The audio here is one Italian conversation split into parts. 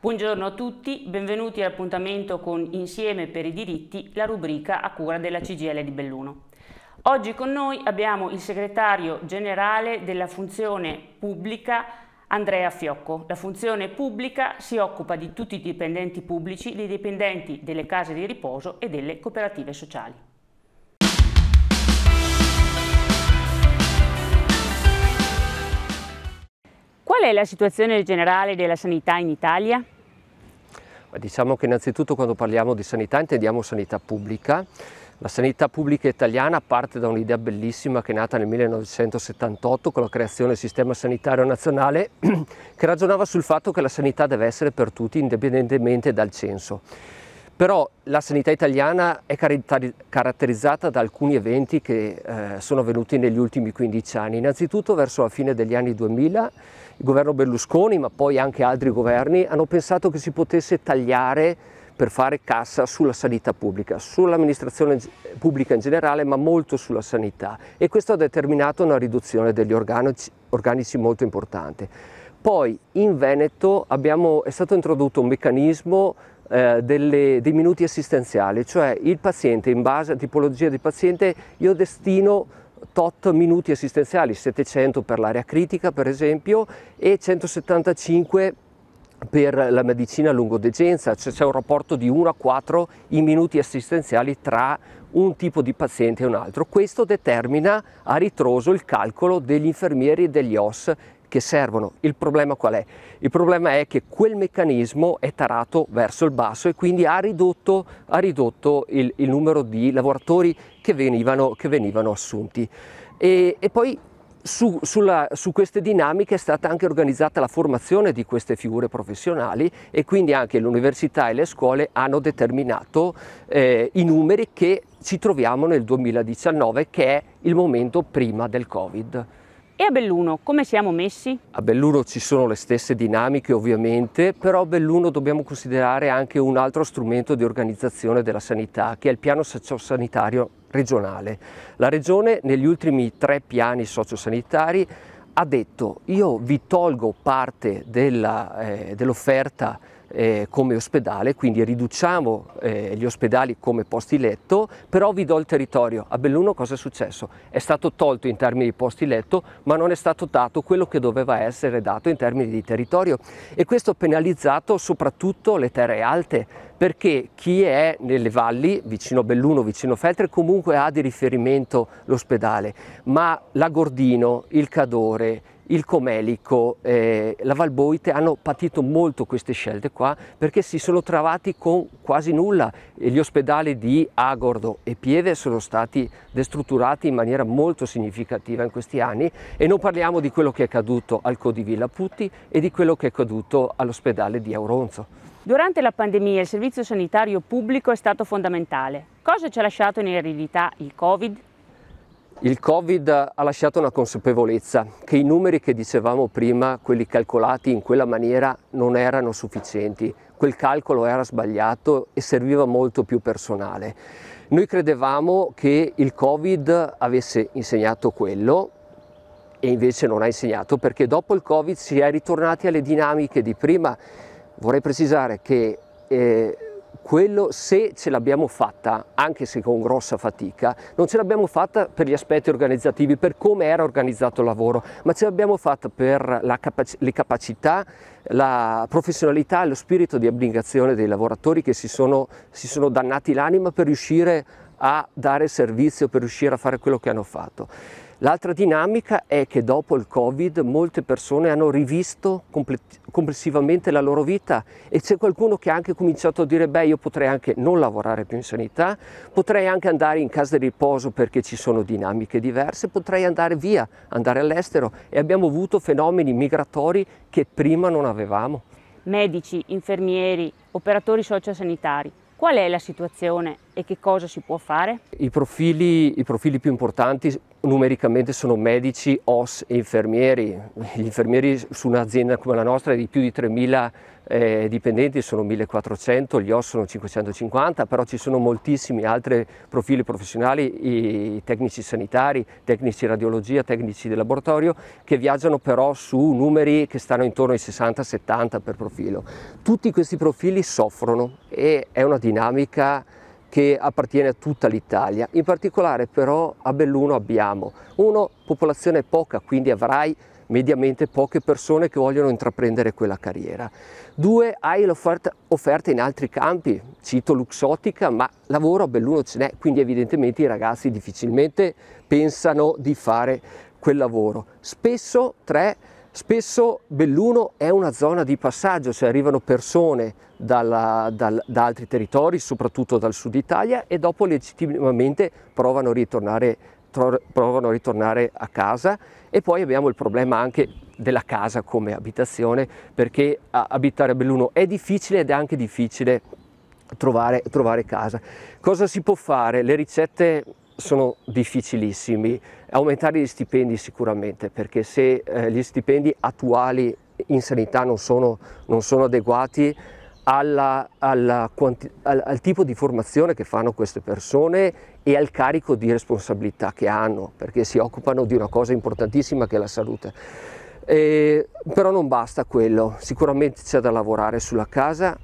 Buongiorno a tutti, benvenuti all'appuntamento con Insieme per i diritti, la rubrica a cura della CGL di Belluno. Oggi con noi abbiamo il segretario generale della funzione pubblica Andrea Fiocco. La funzione pubblica si occupa di tutti i dipendenti pubblici, dei dipendenti delle case di riposo e delle cooperative sociali. Qual è la situazione generale della sanità in Italia? Diciamo che innanzitutto quando parliamo di sanità intendiamo sanità pubblica. La sanità pubblica italiana parte da un'idea bellissima che è nata nel 1978 con la creazione del sistema sanitario nazionale che ragionava sul fatto che la sanità deve essere per tutti indipendentemente dal censo. Però la sanità italiana è caratterizzata da alcuni eventi che eh, sono avvenuti negli ultimi 15 anni. Innanzitutto verso la fine degli anni 2000 il governo Berlusconi, ma poi anche altri governi, hanno pensato che si potesse tagliare per fare cassa sulla sanità pubblica, sull'amministrazione pubblica in generale, ma molto sulla sanità e questo ha determinato una riduzione degli organici, organici molto importante. Poi in Veneto abbiamo, è stato introdotto un meccanismo eh, delle, dei minuti assistenziali, cioè il paziente in base a tipologia di paziente io destino tot minuti assistenziali, 700 per l'area critica per esempio e 175 per la medicina a lungodegenza, cioè c'è un rapporto di 1 a 4 i minuti assistenziali tra un tipo di paziente e un altro. Questo determina a ritroso il calcolo degli infermieri e degli OS che servono. Il problema qual è? Il problema è che quel meccanismo è tarato verso il basso e quindi ha ridotto, ha ridotto il, il, numero di lavoratori che venivano, che venivano assunti. E, e poi su, sulla, su, queste dinamiche è stata anche organizzata la formazione di queste figure professionali e quindi anche l'università e le scuole hanno determinato eh, i numeri che ci troviamo nel 2019 che è il momento prima del Covid. E a Belluno come siamo messi? A Belluno ci sono le stesse dinamiche ovviamente, però a Belluno dobbiamo considerare anche un altro strumento di organizzazione della sanità, che è il piano sociosanitario regionale. La regione negli ultimi tre piani sociosanitari ha detto io vi tolgo parte eh, dell'offerta eh, come ospedale, quindi riduciamo eh, gli ospedali come posti letto, però vi do il territorio. A Belluno cosa è successo? È stato tolto in termini di posti letto, ma non è stato dato quello che doveva essere dato in termini di territorio e questo ha penalizzato soprattutto le terre alte, perché chi è nelle valli, vicino a Belluno, vicino a Feltre, comunque ha di riferimento l'ospedale, ma l'Agordino, il Cadore, il Comelico, eh, la Valboite hanno patito molto queste scelte qua perché si sono trovati con quasi nulla e gli ospedali di Agordo e Pieve sono stati destrutturati in maniera molto significativa in questi anni e non parliamo di quello che è accaduto al Codivilla Putti e di quello che è accaduto all'ospedale di Auronzo. Durante la pandemia il servizio sanitario pubblico è stato fondamentale. Cosa ci ha lasciato in eredità il Covid? Il Covid ha lasciato una consapevolezza che i numeri che dicevamo prima, quelli calcolati in quella maniera, non erano sufficienti. Quel calcolo era sbagliato e serviva molto più personale. Noi credevamo che il Covid avesse insegnato quello e invece non ha insegnato perché dopo il Covid si è ritornati alle dinamiche di prima. Vorrei precisare che eh, quello se ce l'abbiamo fatta, anche se con grossa fatica, non ce l'abbiamo fatta per gli aspetti organizzativi, per come era organizzato il lavoro, ma ce l'abbiamo fatta per capac le capacità, la professionalità e lo spirito di abnegazione dei lavoratori che si sono, si sono dannati l'anima per riuscire a dare servizio, per riuscire a fare quello che hanno fatto. L'altra dinamica è che dopo il Covid molte persone hanno rivisto complessivamente la loro vita e c'è qualcuno che ha anche cominciato a dire beh io potrei anche non lavorare più in sanità, potrei anche andare in casa di riposo perché ci sono dinamiche diverse, potrei andare via, andare all'estero e abbiamo avuto fenomeni migratori che prima non avevamo. Medici, infermieri, operatori sociosanitari, qual è la situazione e che cosa si può fare? I profili, i profili più importanti numericamente sono medici, OS e infermieri. Gli infermieri su un'azienda come la nostra è di più di 3.000 eh, dipendenti sono 1400, gli OS sono 550, però ci sono moltissimi altri profili professionali, i tecnici sanitari, tecnici di radiologia, tecnici di laboratorio, che viaggiano però su numeri che stanno intorno ai 60-70 per profilo. Tutti questi profili soffrono e è una dinamica che appartiene a tutta l'Italia. In particolare però a Belluno abbiamo uno, popolazione poca, quindi avrai mediamente poche persone che vogliono intraprendere quella carriera. Due, hai l'offerta offerta in altri campi, cito Luxottica, ma lavoro a Belluno ce n'è, quindi evidentemente i ragazzi difficilmente pensano di fare quel lavoro. Spesso, tre, spesso Belluno è una zona di passaggio, cioè arrivano persone dalla, dal, da altri territori, soprattutto dal sud Italia, e dopo legittimamente provano a ritornare provano a ritornare a casa e poi abbiamo il problema anche della casa come abitazione perché abitare a Belluno è difficile ed è anche difficile trovare, trovare casa. Cosa si può fare? Le ricette sono difficilissimi, aumentare gli stipendi sicuramente perché se eh, gli stipendi attuali in sanità non sono, non sono adeguati alla, alla, al, al, tipo di formazione che fanno queste persone e al carico di responsabilità che hanno, perché si occupano di una cosa importantissima che è la salute. E, però non basta quello, sicuramente c'è da lavorare sulla casa.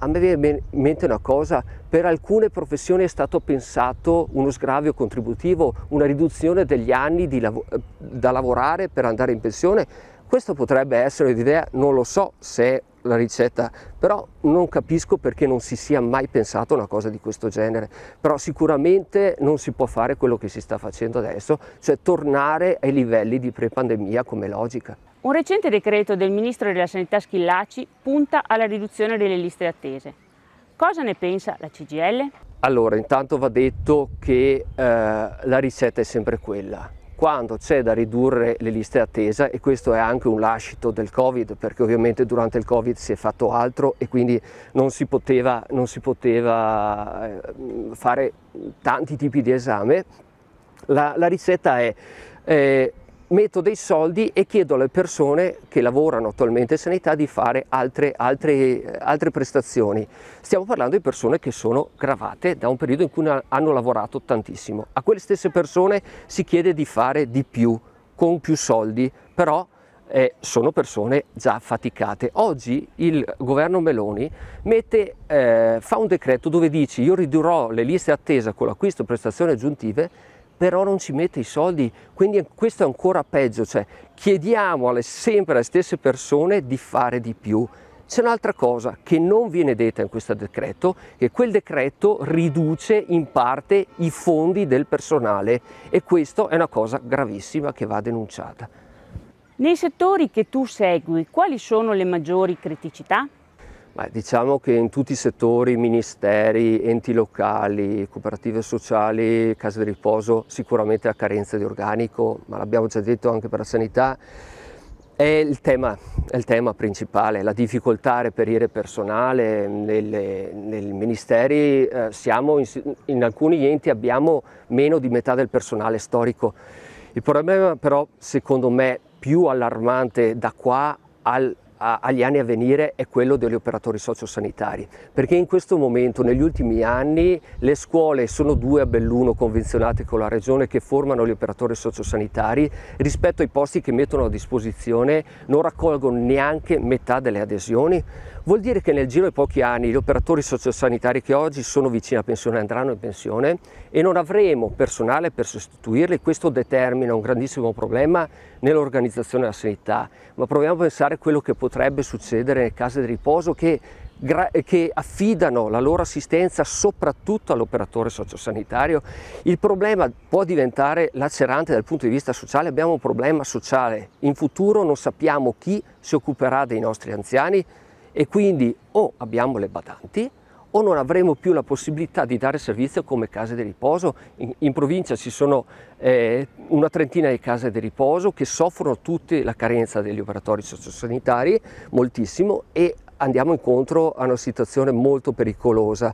A me viene in mente una cosa, per alcune professioni è stato pensato uno sgravio contributivo, una riduzione degli anni lav da lavorare per andare in pensione. Questo potrebbe essere un'idea, non lo so se la ricetta, però non capisco perché non si sia mai pensato a una cosa di questo genere, però sicuramente non si può fare quello che si sta facendo adesso, cioè tornare ai livelli di pre-pandemia come logica. Un recente decreto del Ministro della Sanità Schillaci punta alla riduzione delle liste attese. Cosa ne pensa la CGL? Allora, intanto va detto che eh, la ricetta è sempre quella, quando c'è da ridurre le liste attesa e questo è anche un lascito del Covid perché ovviamente durante il Covid si è fatto altro e quindi non si poteva, non si poteva eh, fare tanti tipi di esame, la, la ricetta è eh, metto dei soldi e chiedo alle persone che lavorano attualmente in sanità di fare altre, altre, altre, prestazioni. Stiamo parlando di persone che sono gravate da un periodo in cui hanno lavorato tantissimo. A quelle stesse persone si chiede di fare di più, con più soldi, però eh, sono persone già faticate. Oggi il governo Meloni mette, eh, fa un decreto dove dice io ridurrò le liste attesa con l'acquisto prestazioni aggiuntive però non ci mette i soldi, quindi questo è ancora peggio, cioè chiediamo alle, sempre alle stesse persone di fare di più. C'è un'altra cosa che non viene detta in questo decreto, che quel decreto riduce in parte i fondi del personale e questo è una cosa gravissima che va denunciata. Nei settori che tu segui, quali sono le maggiori criticità? Beh, diciamo che in tutti i settori, ministeri, enti locali, cooperative sociali, case di riposo, sicuramente la carenza di organico, ma l'abbiamo già detto anche per la sanità, è il tema, è il tema principale, la difficoltà a reperire personale. Nei ministeri eh, in, in alcuni enti abbiamo meno di metà del personale storico. Il problema però secondo me più allarmante da qua al agli anni a venire è quello degli operatori sociosanitari, perché in questo momento, negli ultimi anni, le scuole sono due a Belluno convenzionate con la regione che formano gli operatori sociosanitari, rispetto ai posti che mettono a disposizione non raccolgono neanche metà delle adesioni. Vuol dire che nel giro di pochi anni gli operatori sociosanitari che oggi sono vicini a pensione andranno in pensione e non avremo personale per sostituirli. Questo determina un grandissimo problema nell'organizzazione della sanità. Ma proviamo a pensare a quello che potrebbe succedere nelle case di riposo che, che affidano la loro assistenza soprattutto all'operatore sociosanitario. Il problema può diventare lacerante dal punto di vista sociale. Abbiamo un problema sociale. In futuro non sappiamo chi si occuperà dei nostri anziani e quindi o abbiamo le badanti o non avremo più la possibilità di dare servizio come case di riposo. In, in provincia ci sono eh, una trentina di case di riposo che soffrono tutte la carenza degli operatori sociosanitari, moltissimo, e andiamo incontro a una situazione molto pericolosa.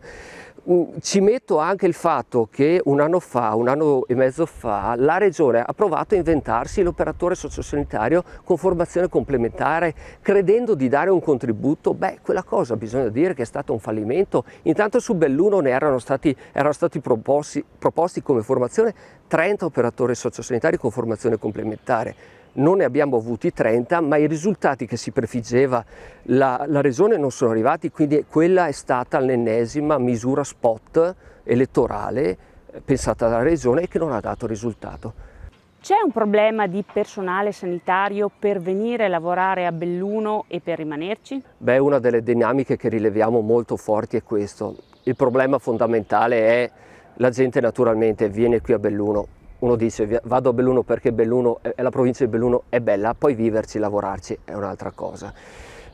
Mm, ci metto anche il fatto che un anno fa, un anno e mezzo fa, la Regione ha provato a inventarsi l'operatore sociosanitario con formazione complementare, credendo di dare un contributo. Beh, quella cosa bisogna dire che è stato un fallimento. Intanto su Belluno ne erano stati, erano stati proposti, proposti come formazione 30 operatori sociosanitari con formazione complementare non ne abbiamo avuti 30, ma i risultati che si prefiggeva la, la Regione non sono arrivati, quindi quella è stata l'ennesima misura spot elettorale eh, pensata dalla Regione e che non ha dato risultato. C'è un problema di personale sanitario per venire a lavorare a Belluno e per rimanerci? Beh, una delle dinamiche che rileviamo molto forti è questo. Il problema fondamentale è la gente naturalmente viene qui a Belluno, uno dice vado a Belluno perché Belluno, è, la provincia di Belluno è bella, poi viverci, lavorarci è un'altra cosa.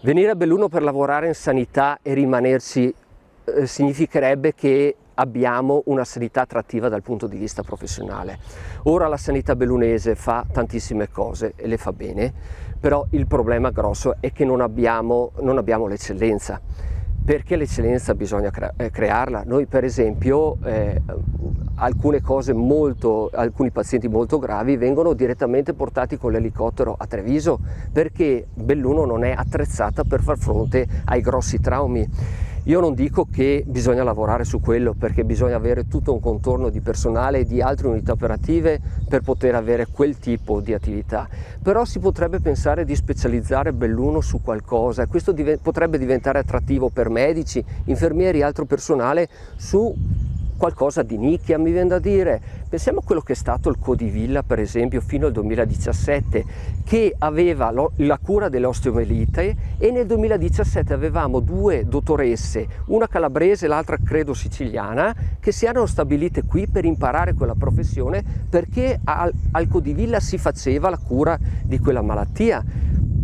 Venire a Belluno per lavorare in sanità e rimanerci eh, significherebbe che abbiamo una sanità attrattiva dal punto di vista professionale. Ora la sanità bellunese fa tantissime cose e le fa bene, però il problema grosso è che non abbiamo, non abbiamo l'eccellenza perché l'eccellenza bisogna eh, crearla. Noi per esempio eh, alcune cose molto, alcuni pazienti molto gravi vengono direttamente portati con l'elicottero a Treviso perché Belluno non è attrezzata per far fronte ai grossi traumi. Io non dico che bisogna lavorare su quello perché bisogna avere tutto un contorno di personale e di altre unità operative per poter avere quel tipo di attività, però si potrebbe pensare di specializzare Belluno su qualcosa e questo div potrebbe diventare attrattivo per medici, infermieri e altro personale su qualcosa di nicchia, mi viene da dire. Pensiamo a quello che è stato il Codivilla, per esempio, fino al 2017, che aveva lo, la cura dell'osteomelite e nel 2017 avevamo due dottoresse, una calabrese e l'altra credo siciliana, che si erano stabilite qui per imparare quella professione perché al, al Codivilla si faceva la cura di quella malattia.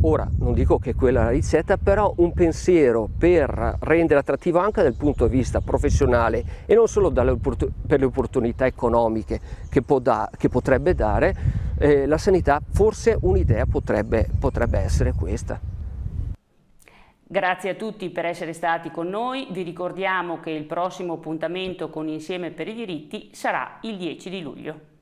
Ora, non dico che quella è la ricetta, però un pensiero per rendere attrattivo anche dal punto di vista professionale e non solo per le opportunità economiche che, da, che potrebbe dare, eh, la sanità, forse un'idea potrebbe, potrebbe essere questa. Grazie a tutti per essere stati con noi, vi ricordiamo che il prossimo appuntamento con Insieme per i diritti sarà il 10 di luglio.